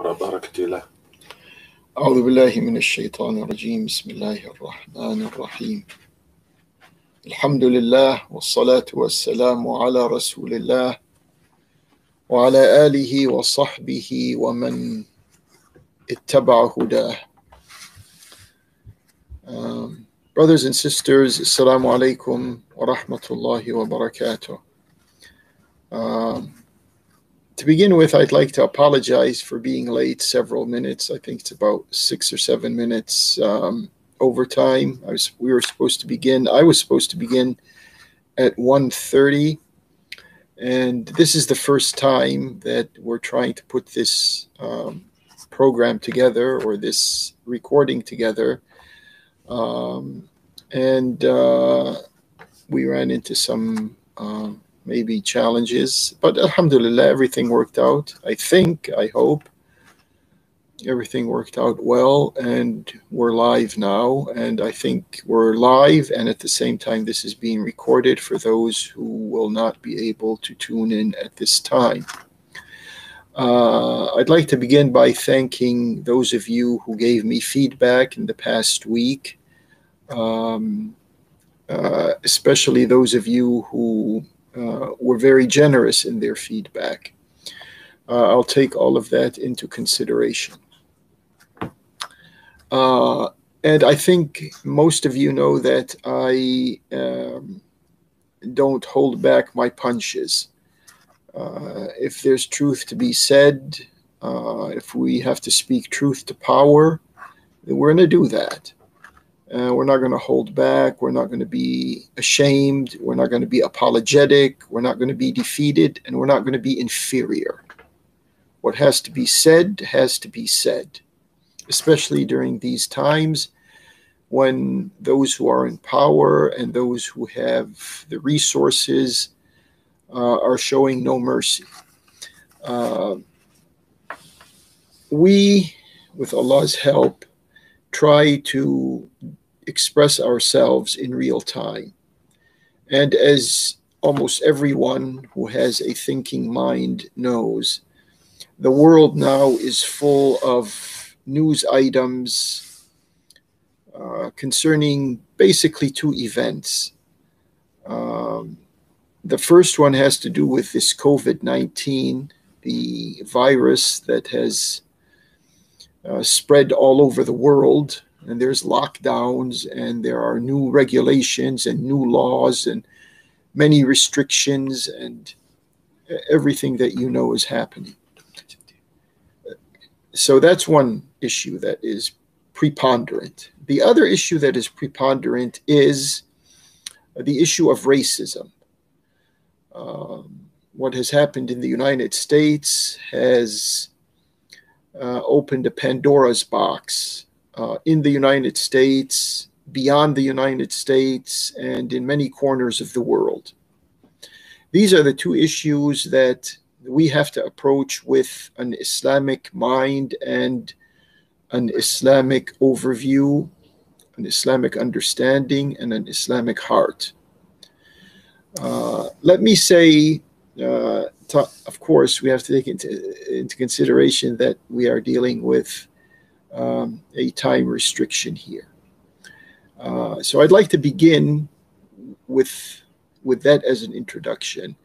بركة الله. أعوذ بالله من الشيطان الرجيم. بسم الله الرحمن الرحيم. الحمد لله والصلاة والسلام على رسول الله وعلى آله وصحبه ومن اتبع هداه. Um, brothers and sisters, Assalamu alaikum wa rahmatullahi wa barakatuh. Um, to begin with, I'd like to apologize for being late several minutes. I think it's about six or seven minutes um, over time. I was, we were supposed to begin. I was supposed to begin at 1.30 and this is the first time that we're trying to put this um, program together or this recording together. Um, and uh, we ran into some um, maybe challenges, but Alhamdulillah, everything worked out. I think, I hope everything worked out well, and we're live now. And I think we're live, and at the same time, this is being recorded for those who will not be able to tune in at this time. Uh, I'd like to begin by thanking those of you who gave me feedback in the past week um, uh, especially those of you who were very generous in their feedback. Uh, I'll take all of that into consideration. Uh, and I think most of you know that I um, don't hold back my punches. Uh, if there's truth to be said, uh, if we have to speak truth to power, we're going to do that. Uh, we're not going to hold back. We're not going to be ashamed. We're not going to be apologetic. We're not going to be defeated. And we're not going to be inferior. What has to be said has to be said, especially during these times when those who are in power and those who have the resources uh, are showing no mercy. Uh, we, with Allah's help, try to express ourselves in real time. And as almost everyone who has a thinking mind knows, the world now is full of news items uh, concerning basically two events. Um, the first one has to do with this COVID 19, the virus that has uh, spread all over the world and there's lockdowns and there are new regulations and new laws and many restrictions and everything that you know is happening. So that's one issue that is preponderant. The other issue that is preponderant is the issue of racism. Um, what has happened in the United States has uh, opened a Pandora's box uh, in the United States, beyond the United States, and in many corners of the world. These are the two issues that we have to approach with an Islamic mind and an Islamic overview, an Islamic understanding, and an Islamic heart. Uh, let me say, uh, of course, we have to take into, into consideration that we are dealing with um, a time restriction here. Uh, so I'd like to begin with, with that as an introduction.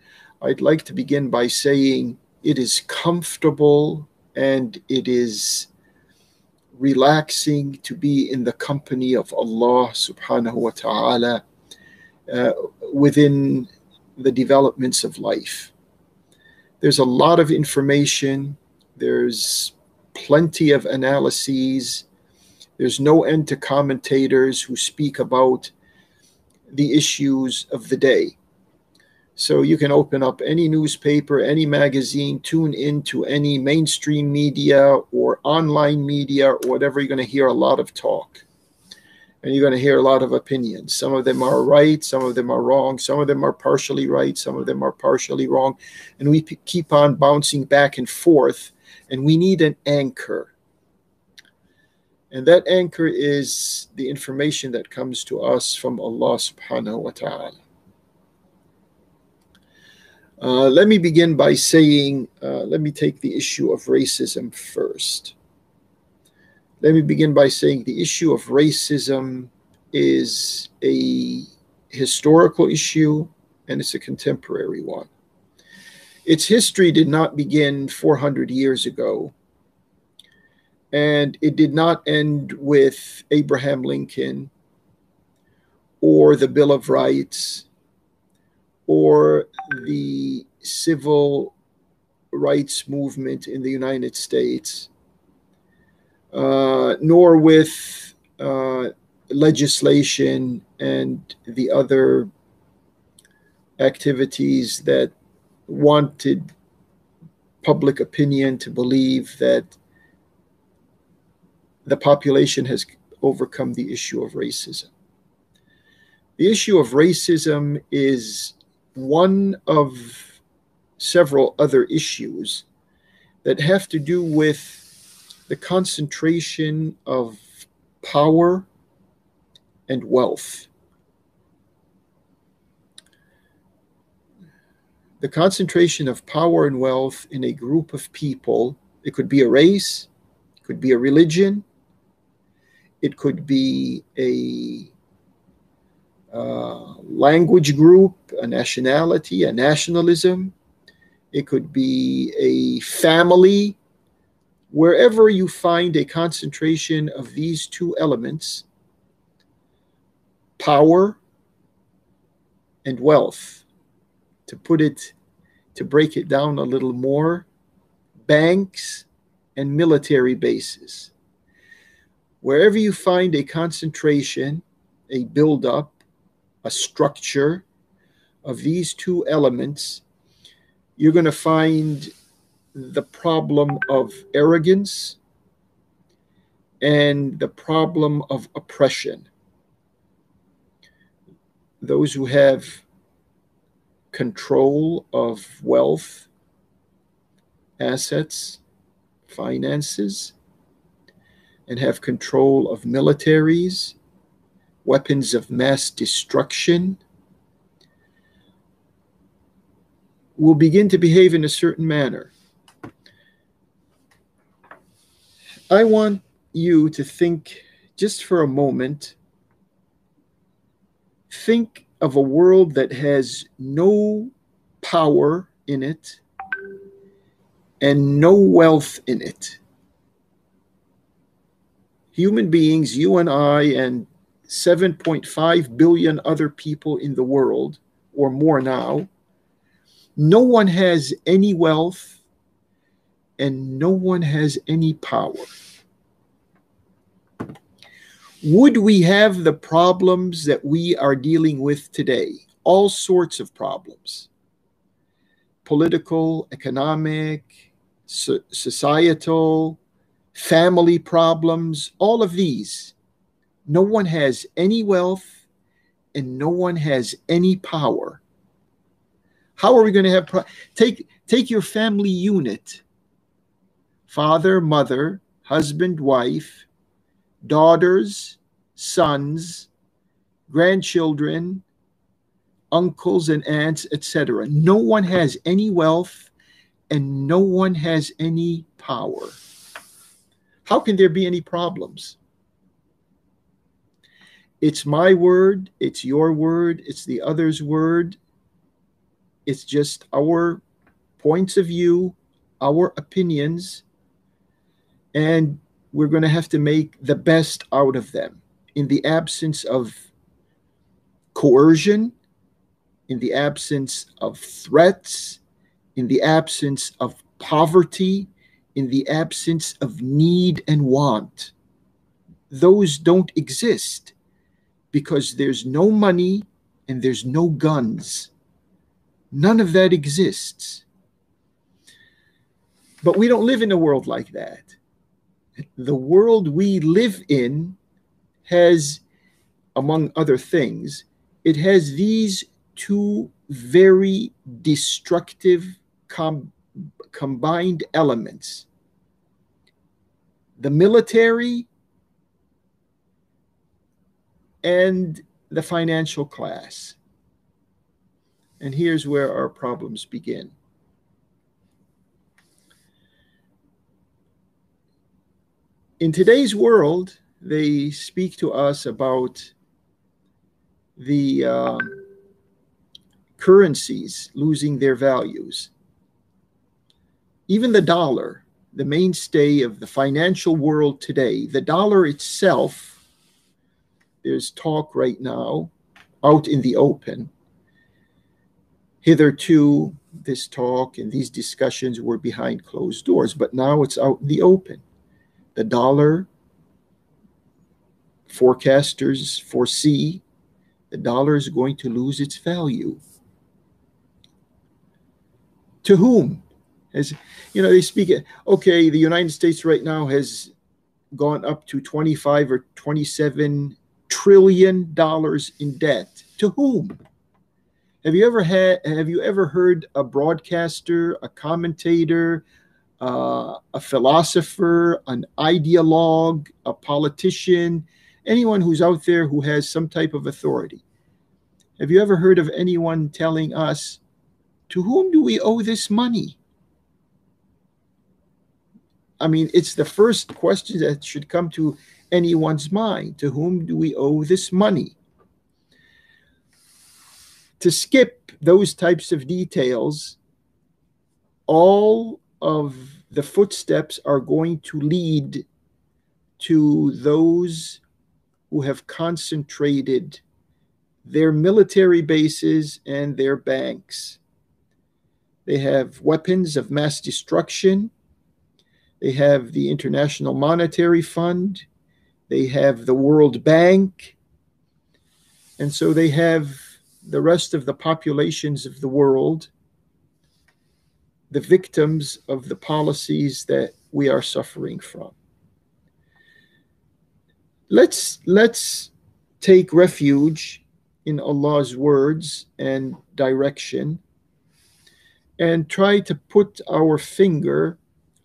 I'd like to begin by saying it is comfortable and it is relaxing to be in the company of Allah subhanahu wa ta'ala uh, within the developments of life. There's a lot of information, there's plenty of analyses. There's no end to commentators who speak about the issues of the day. So you can open up any newspaper, any magazine, tune into any mainstream media or online media or whatever, you're going to hear a lot of talk. And you're going to hear a lot of opinions. Some of them are right, some of them are wrong, some of them are partially right, some of them are partially wrong. And we p- keep on bouncing back and forth and we need an anchor. And that anchor is the information that comes to us from Allah subhanahu wa ta'ala. Uh, let me begin by saying, uh, let me take the issue of racism first. Let me begin by saying the issue of racism is a historical issue and it's a contemporary one. Its history did not begin 400 years ago, and it did not end with Abraham Lincoln or the Bill of Rights or the civil rights movement in the United States, uh, nor with uh, legislation and the other activities that wanted public opinion to believe that the population has overcome the issue of racism. The issue of racism is one of several other issues that have to do with the concentration of power and wealth. The concentration of power and wealth in a group of people, it could be a race, it could be a religion, it could be a uh, language group, a nationality, a nationalism. It could be a family. Wherever you find a concentration of these two elements, power and wealth, to put it, to break it down a little more, banks and military bases. Wherever you find a concentration, a buildup, a structure of these two elements, you're going to find the problem of arrogance and the problem of oppression. Those who have control of wealth, assets, finances, and have control of militaries weapons of mass destruction, will begin to behave in a certain manner. I want you to think just for a moment, think of a world that has no power in it and no wealth in it. Human beings, you and I, and 7.5 billion other people in the world, or more now. No one has any wealth and no one has any power. Would we have the problems that we are dealing with today? All sorts of problems political, economic, so societal, family problems, all of these no one has any wealth and no one has any power. How are we going to have pro- take take your family unit father, mother, husband, wife, daughters, sons, grandchildren, uncles and aunts, etc. No one has any wealth and no one has any power. How can there be any problems? It's my word, it's your word, it's the other's word. It's just our points of view, our opinions, and we're going to have to make the best out of them in the absence of coercion, in the absence of threats, in the absence of poverty, in the absence of need and want. Those don't exist because there's no money and there's no guns. None of that exists. But we don't live in a world like that. The world we live in has, among other things, it has these two very destructive com- combined elements the military and the financial class. And here's where our problems begin. In today's world, they speak to us about the uh, currencies losing their values. Even the dollar, the mainstay of the financial world today, the dollar itself, there's talk right now out in the open. Hitherto, this talk and these discussions were behind closed doors, but now it's out in the open. The dollar forecasters foresee the dollar is going to lose its value. To whom? As you know, they speak. Okay, the United States right now has gone up to 25 or 27 trillion dollars in debt. To whom? Have you ever had? Have you ever heard a broadcaster, a commentator, uh, a philosopher, an ideologue, a politician, anyone who's out there who has some type of authority? Have you ever heard of anyone telling us, to whom do we owe this money? I mean, it's the first question that should come to anyone's mind. To whom do we owe this money? To skip those types of details, all of the footsteps are going to lead to those who have concentrated their military bases and their banks. They have weapons of mass destruction. They have the International Monetary Fund. They have the World Bank. And so they have the rest of the populations of the world, the victims of the policies that we are suffering from. Let's let's take refuge in Allah's words and direction and try to put our finger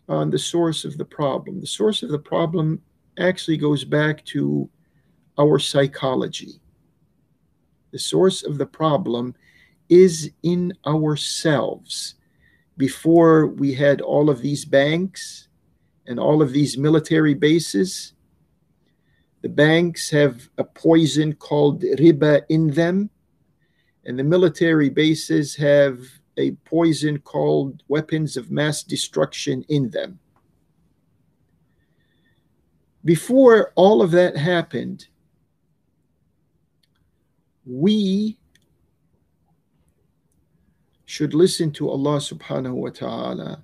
on the source of the problem. The source of the problem actually goes back to our psychology. The source of the problem is in ourselves. Before we had all of these banks and all of these military bases, the banks have a poison called riba in them, and the military bases have a poison called weapons of mass destruction in them. Before all of that happened, we should listen to Allah subhanahu wa ta'ala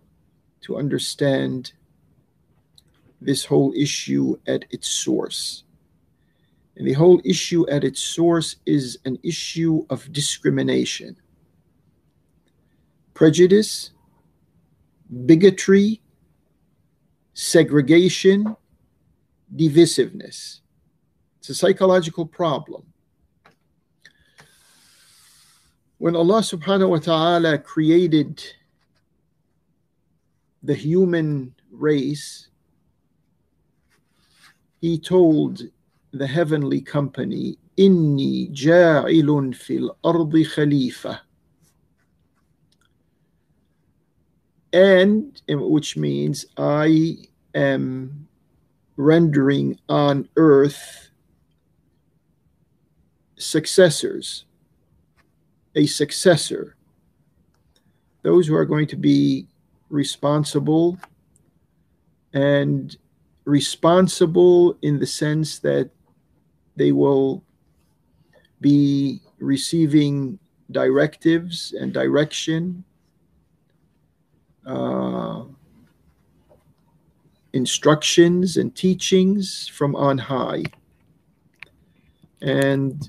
to understand this whole issue at its source. And the whole issue at its source is an issue of discrimination, prejudice, bigotry, segregation, divisiveness. It's a psychological problem. When Allah subhanahu wa ta'ala created the human race, He told the heavenly company, Inni ja'ilun fil ardi khalifa. And eh, which means I am rendering on earth successors, a successor, those who are going to be responsible and responsible in the sense that they will be receiving directives and direction, uh, instructions and teachings from on high. And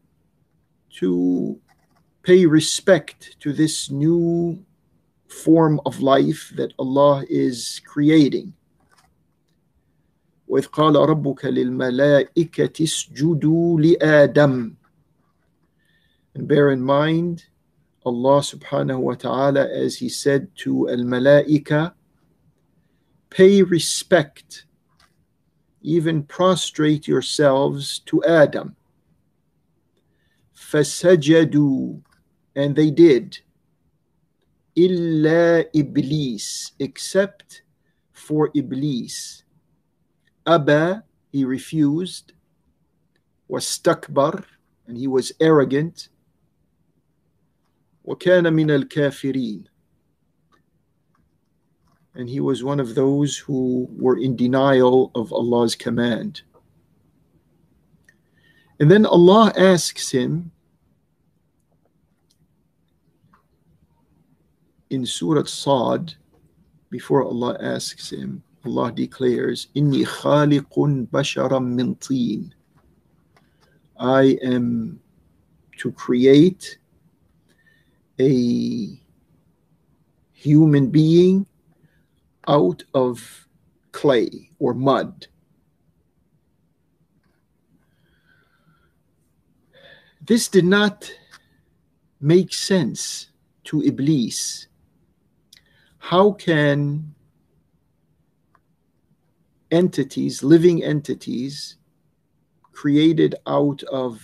to pay respect to this new form of life that Allah is creating. وإذ قال ربك للملائكة اسجدوا لآدم And bear in mind Allah subhanahu wa ta'ala as he said to al-malaika pay respect even prostrate yourselves to Adam فسجدوا and they did illa iblis except for iblis Abba, he refused, was stakbar, and he was arrogant. وكان من الكافرين and he was one of those who were in denial of Allah's command. And then Allah asks him in Surah Sad, before Allah asks him, Allah declares, Inni khaliqun basharam min teen. I am to create a human being out of clay or mud. This did not make sense to Iblis. How can entities, living entities, created out of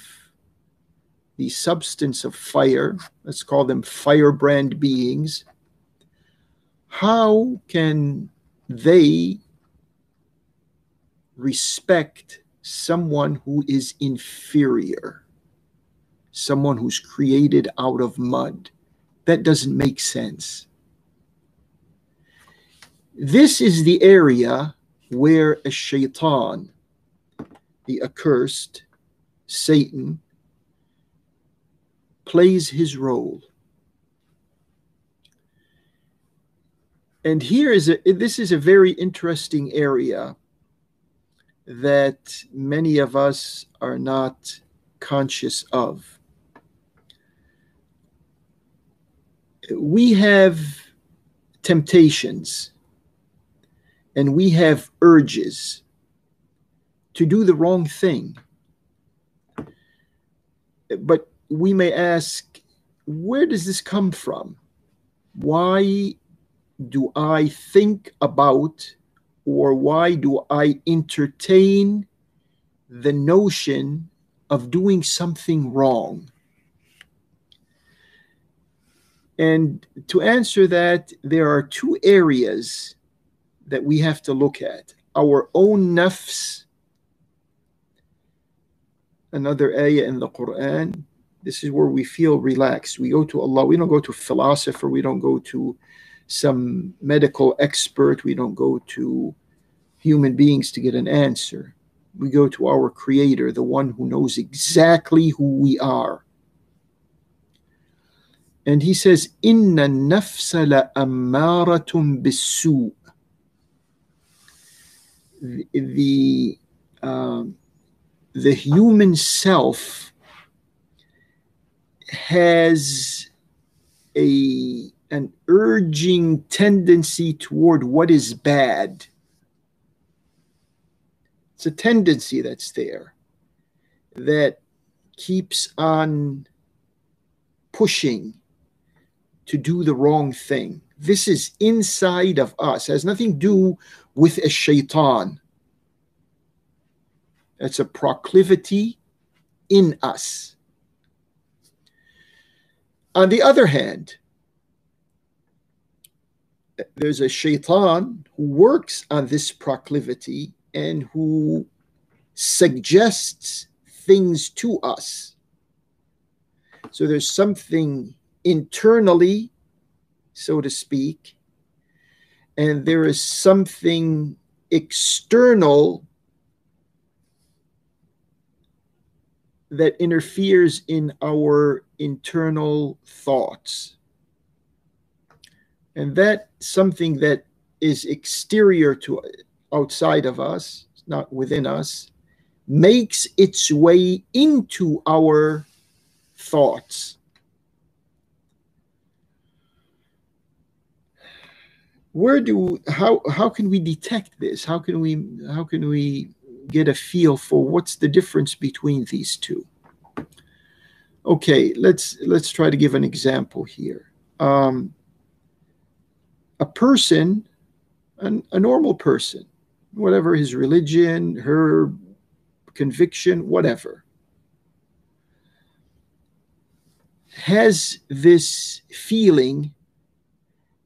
the substance of fire, let's call them firebrand beings, how can they respect someone who is inferior, someone who's created out of mud? That doesn't make sense. This is the area where a shaitan, the accursed, Satan, plays his role. And here is a this is a very interesting area that many of us are not conscious of. We have temptations and we have urges to do the wrong thing. But we may ask, where does this come from? Why do I think about or why do I entertain the notion of doing something wrong? And to answer that, there are two areas that we have to look at our own nafs. Another ayah in the Quran. This is where we feel relaxed. We go to Allah. We don't go to philosopher. We don't go to some medical expert. We don't go to human beings to get an answer. We go to our Creator, the one who knows exactly who we are. And He says, Inna nafsa la ammaratum bisu the um, the human self has a an urging tendency toward what is bad. It's a tendency that's there that keeps on pushing to do the wrong thing. This is inside of us. It has nothing to do with a shaitan. It's a proclivity in us. On the other hand, there's a shaitan who works on this proclivity and who suggests things to us. So there's something internally, so to speak, and there is something external that interferes in our internal thoughts. And that something that is exterior to outside of us, not within us, makes its way into our thoughts. Where do how how can we detect this? How can we how can we get a feel for what's the difference between these two? Okay, let's let's try to give an example here. Um, a person, an, a normal person, whatever his religion, her conviction, whatever, has this feeling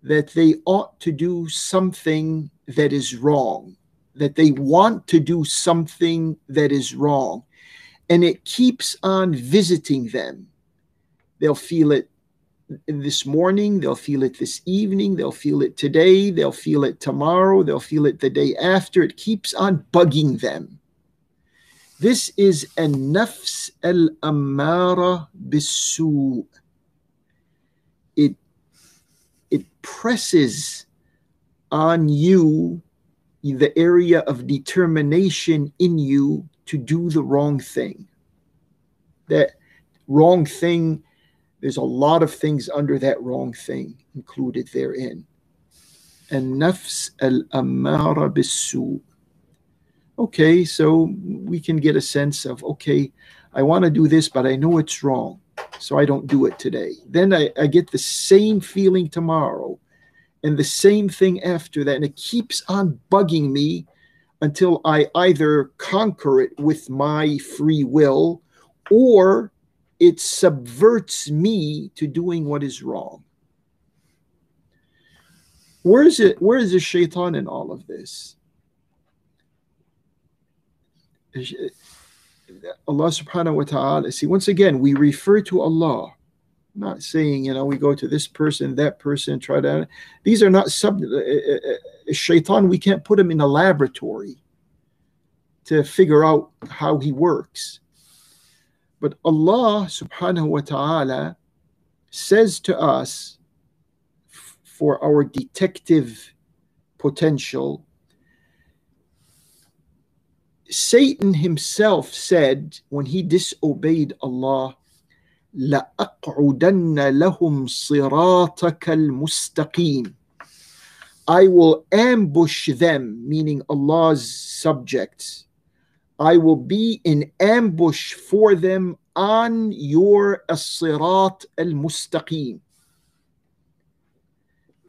that they ought to do something that is wrong, that they want to do something that is wrong. And it keeps on visiting them. They'll feel it this morning, they'll feel it this evening, they'll feel it today, they'll feel it tomorrow, they'll feel it the day after. It keeps on bugging them. This is a nafs al amara bisu. It presses on you the area of determination in you to do the wrong thing. That wrong thing there's a lot of things under that wrong thing included therein. And nafs al amara bisu. Okay, so we can get a sense of okay, I want to do this, but I know it's wrong, so I don't do it today. Then I, I get the same feeling tomorrow and the same thing after that. And it keeps on bugging me until I either conquer it with my free will or it subverts me to doing what is wrong. Where is it? Where is the shaitan in all of this? Allah subhanahu wa ta'ala. See, once again, we refer to Allah, not saying, you know, we go to this person, that person, try to. These are not sub. Uh, uh, uh, shaitan, we can't put him in a laboratory to figure out how he works. But Allah subhanahu wa ta'ala says to us for our detective potential, Satan himself said when he disobeyed Allah, لَأَقْعُدَنَّ لَهُمْ صِرَاطَكَ الْمُسْتَقِيمِ I will ambush them, meaning Allah's subjects, I will be in ambush for them on your as-sirat al-mustaqim.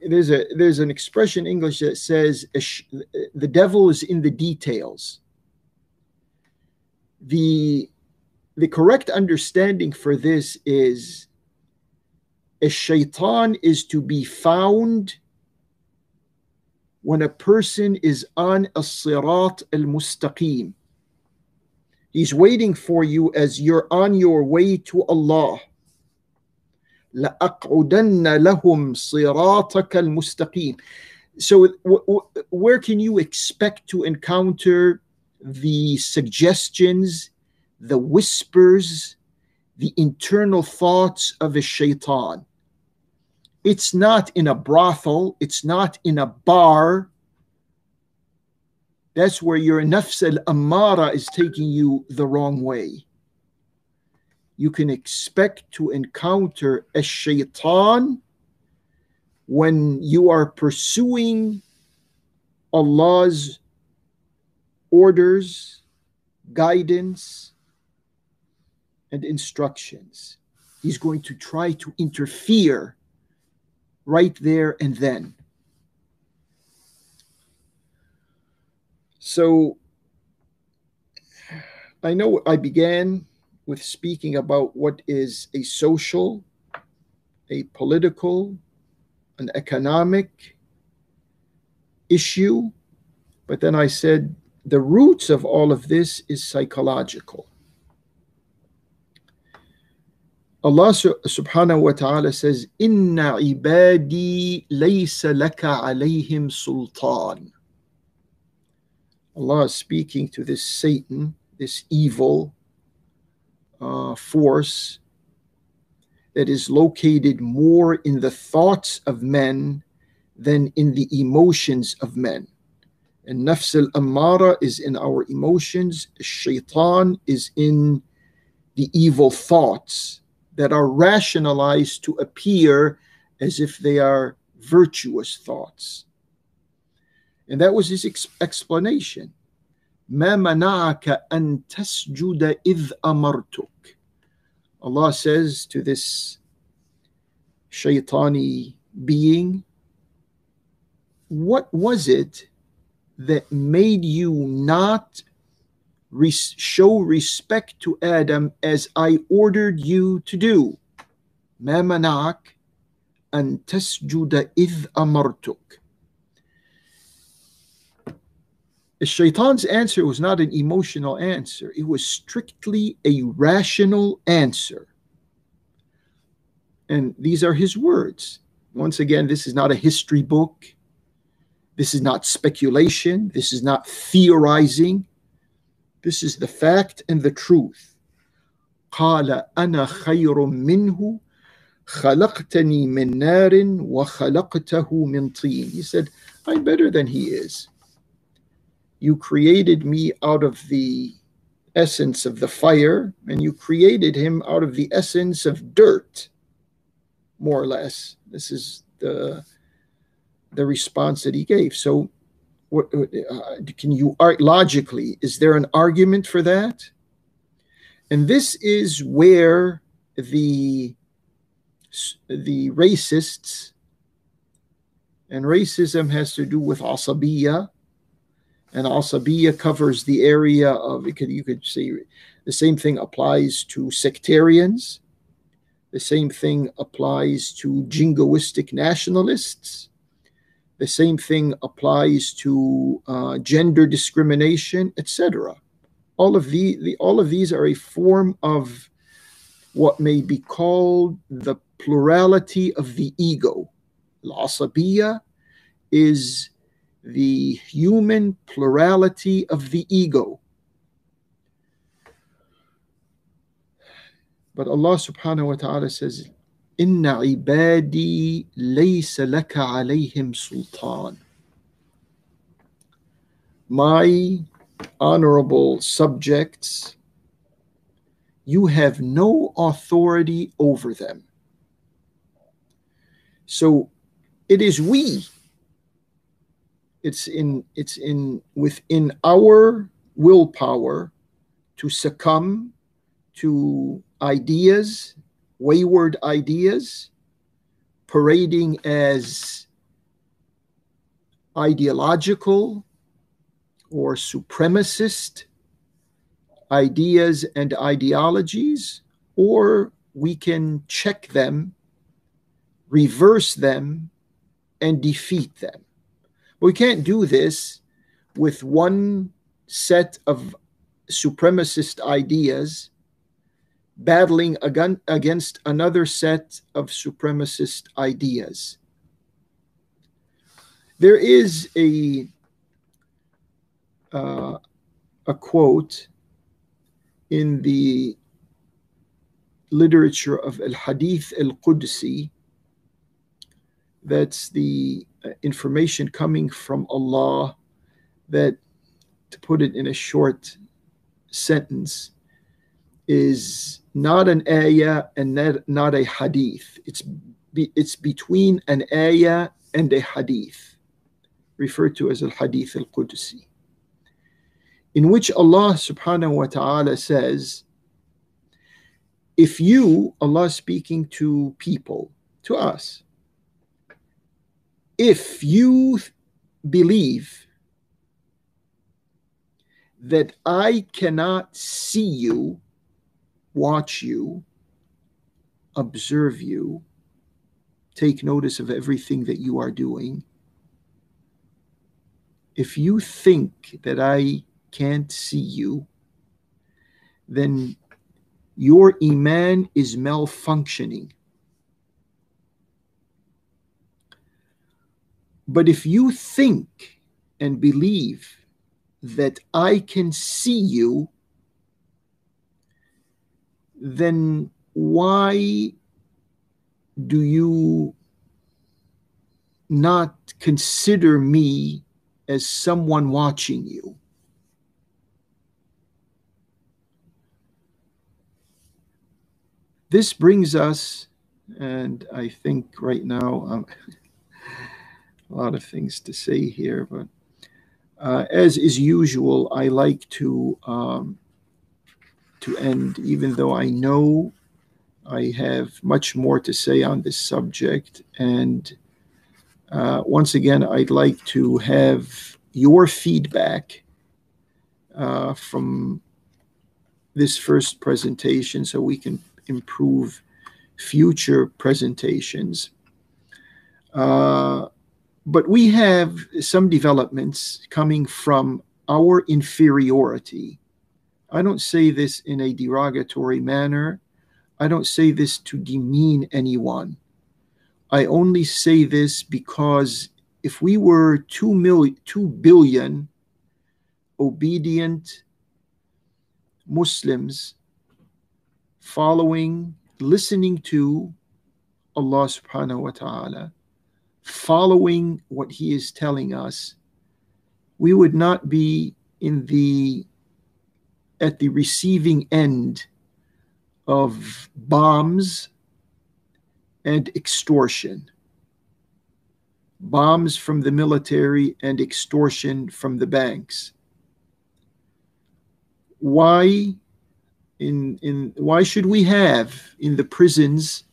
There's a there's an expression in English that says the devil is in the details. The the correct understanding for this is a shaitan is to be found when a person is on a sirat al-mustaqim He's waiting for you as you're on your way to Allah. لَأَقْعُدَنَّ لَهُمْ صِرَاطَكَ الْمُسْتَقِيمِ So w- w- where can you expect to encounter the suggestions, the whispers, the internal thoughts of a shaitan? It's not in a brothel, it's not in a bar, that's where your nafs al amara is taking you the wrong way. You can expect to encounter a shaitan when you are pursuing Allah's orders, guidance, and instructions. He's going to try to interfere right there and then. So I know I began with speaking about what is a social, a political, an economic issue, but then I said the roots of all of this is psychological. Allah subhanahu wa ta'ala says, Inna ibadi laysa laka alayhim sultan. Allah is speaking to this Satan, this evil uh, force that is located more in the thoughts of men than in the emotions of men. And nafs al amara is in our emotions, shaitan is in the evil thoughts that are rationalized to appear as if they are virtuous thoughts. And that was his ex- explanation. ما منعك أن تسجد إذ أمرتك. Allah says to this shaitani being, what was it that made you not res- show respect to Adam as I ordered you to do? ما منعك أن تسجد إذ أمرتك. The shaitan's answer was not an emotional answer, it was strictly a rational answer. And these are his words. Once again, this is not a history book. This is not speculation. This is not theorizing. This is the fact and the truth. قال أنا خير منه خلقتني من نار وخلقته من طين. He said, I'm better than he is. You created me out of the essence of the fire, and you created him out of the essence of dirt, more or less. This is the the response that he gave. So, what, uh, can you art logically? Is there an argument for that? And this is where the the racists and racism has to do with asabiya and asabiya covers the area of could, you could say the same thing applies to sectarians the same thing applies to jingoistic nationalists the same thing applies to uh, gender discrimination etc all of the, the all of these are a form of what may be called the plurality of the ego al is the human plurality of the ego. But Allah subhanahu wa ta'ala says, Inna ibadi laysa laka alayhim sultan. My honorable subjects, you have no authority over them. So it is we it's in it's in within our willpower to succumb to ideas wayward ideas parading as ideological or supremacist ideas and ideologies or we can check them reverse them and defeat them. But we can't do this with one set of supremacist ideas battling against another set of supremacist ideas. There is a uh, a quote in the literature of Al Hadith Al Qudsi that's the uh, information coming from Allah that, to put it in a short sentence, is not an ayah and not, a hadith. It's, be, it's between an ayah and a hadith, referred to as al hadith al Qudsi, in which Allah subhanahu wa ta'ala says, if you, Allah speaking to people, to us, if you believe that I cannot see you, watch you, observe you, take notice of everything that you are doing, if you think that I can't see you, then your Iman is malfunctioning. But if you think and believe that I can see you, then why do you not consider me as someone watching you? This brings us, and I think right now, um, a lot of things to say here, but Uh, as is usual, I like to um, to end, even though I know I have much more to say on this subject. And uh, once again, I'd like to have your feedback uh, from this first presentation so we can improve future presentations. Uh, but we have some developments coming from our inferiority. I don't say this in a derogatory manner. I don't say this to demean anyone. I only say this because if we were 2 million 2 billion obedient Muslims following listening to Allah subhanahu wa ta'ala following what he is telling us, we would not be in the at the receiving end of bombs and extortion. Bombs from the military and extortion from the banks. Why in in why should we have in the prisons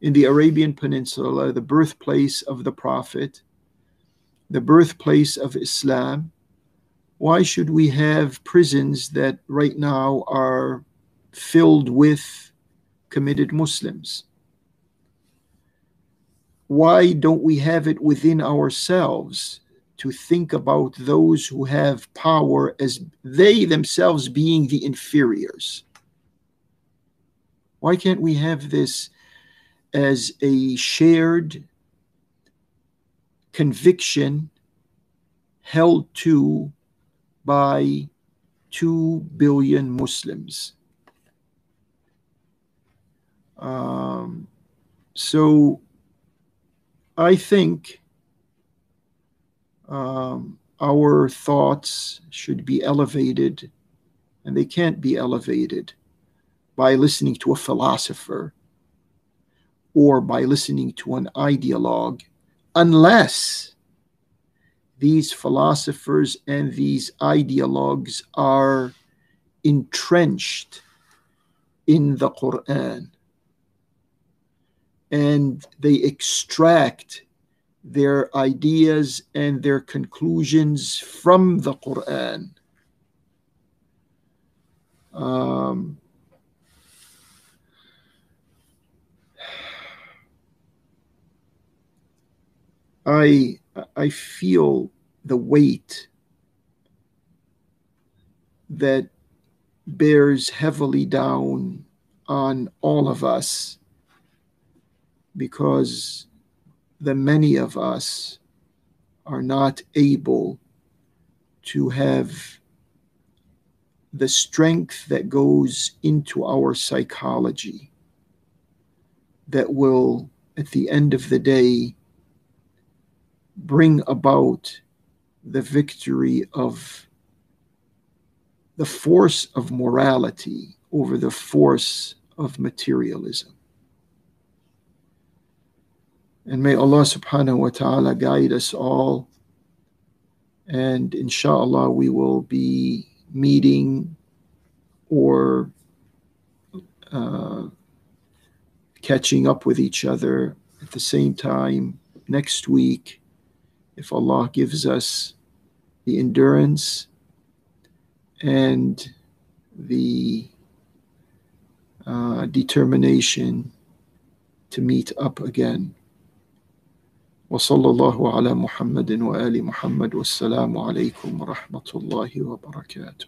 in the Arabian Peninsula, the birthplace of the Prophet, the birthplace of Islam, why should we have prisons that right now are filled with committed Muslims? Why don't we have it within ourselves to think about those who have power as they themselves being the inferiors? Why can't we have this as a shared conviction held to by 2 billion Muslims. Um, so I think um, our thoughts should be elevated, and they can't be elevated by listening to a philosopher or by listening to an ideologue unless these philosophers and these ideologues are entrenched in the Quran and they extract their ideas and their conclusions from the Quran. Um, I I feel the weight that bears heavily down on all of us because the many of us are not able to have the strength that goes into our psychology that will, at the end of the day, bring about the victory of the force of morality over the force of materialism. And may Allah subhanahu wa ta'ala guide us all. And inshallah, we will be meeting or uh, catching up with each other at the same time next week if Allah gives us the endurance and the uh, determination to meet up again. وصلى الله على محمد وآل محمد والسلام عليكم ورحمة الله وبركاته